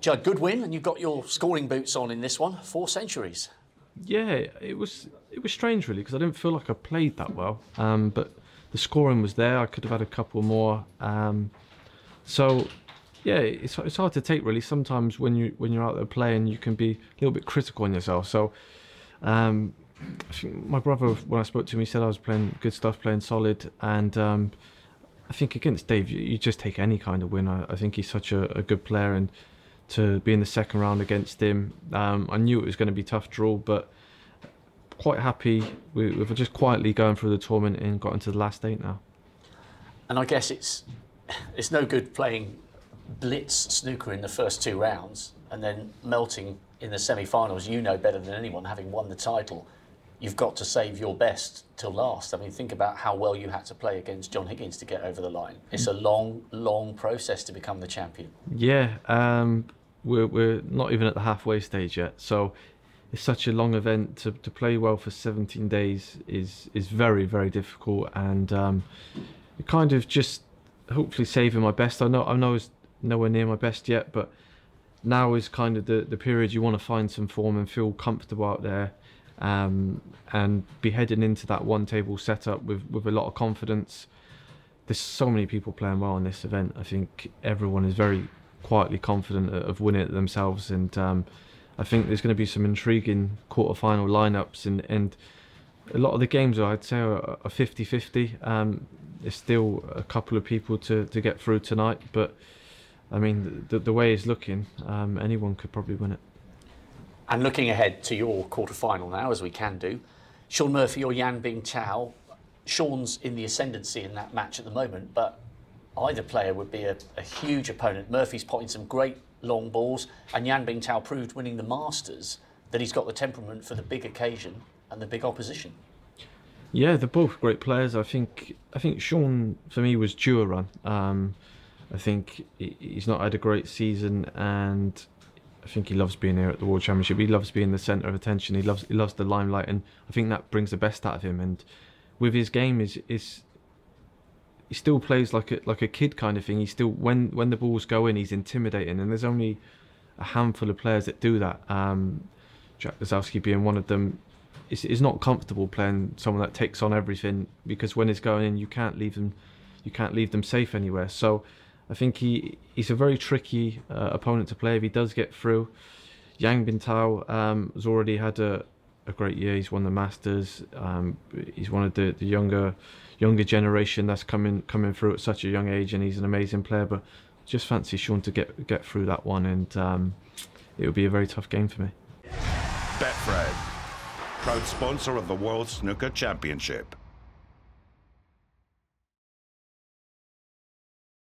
Judd, good win, and you've got your scoring boots on in this one. Four centuries. Yeah, it was it was strange really because I didn't feel like I played that well. Um, but the scoring was there. I could have had a couple more. Um, so yeah, it's it's hard to take really. Sometimes when you when you're out there playing, you can be a little bit critical on yourself. So um, I think my brother, when I spoke to him, he said I was playing good stuff, playing solid, and um, I think against Dave, you, you, just take any kind of win. I, I think he's such a, a good player and to be in the second round against him. Um, I knew it was going to be tough draw, but quite happy we, we've just quietly going through the tournament and got into the last eight now. And I guess it's it's no good playing blitz snooker in the first two rounds and then melting in the semi-finals. You know better than anyone, having won the title. You've got to save your best till last. I mean, think about how well you had to play against John Higgins to get over the line. It's a long, long process to become the champion. Yeah, um, we're, we're not even at the halfway stage yet. So it's such a long event to, to play well for 17 days is is very very difficult and um, kind of just hopefully saving my best. I know I know it's nowhere near my best yet, but now is kind of the, the period you want to find some form and feel comfortable out there um, and be heading into that one table setup with, with a lot of confidence. There's so many people playing well in this event. I think everyone is very quietly confident of winning it themselves, and um, I think there's going to be some intriguing quarter-final lineups, and and a lot of the games I'd say are 50-50. Um, there's still a couple of people to, to get through tonight, but I mean the the way it's looking, um, anyone could probably win it. And looking ahead to your quarter-final now, as we can do, Shaun Murphy or Yan Bingtao. Shaun's in the ascendancy in that match at the moment, but either player would be a, a huge opponent. Murphy's potting some great long balls, and Yan Bingtao proved winning the Masters that he's got the temperament for the big occasion and the big opposition. Yeah, they're both great players. I think I think Shaun for me was due a run. Um, I think he's not had a great season, and I think he loves being here at the World Championship. He loves being the centre of attention. He loves he loves the limelight, and I think that brings the best out of him. And with his game, is is he still plays like a like a kid kind of thing. He still when when the balls go in, he's intimidating, and there's only a handful of players that do that. Um, Jack Lisowski being one of them. Is is not comfortable playing someone that takes on everything because when it's going in, you can't leave them, you can't leave them safe anywhere. So, I think he he's a very tricky uh, opponent to play if he does get through. Yan Bingtao um, has already had a, a great year. He's won the Masters. Um, he's one of the, the younger younger generation that's coming coming through at such a young age, and he's an amazing player. But just fancy Shaun to get get through that one, and um, it will be a very tough game for me. Betfred, proud sponsor of the World Snooker Championship.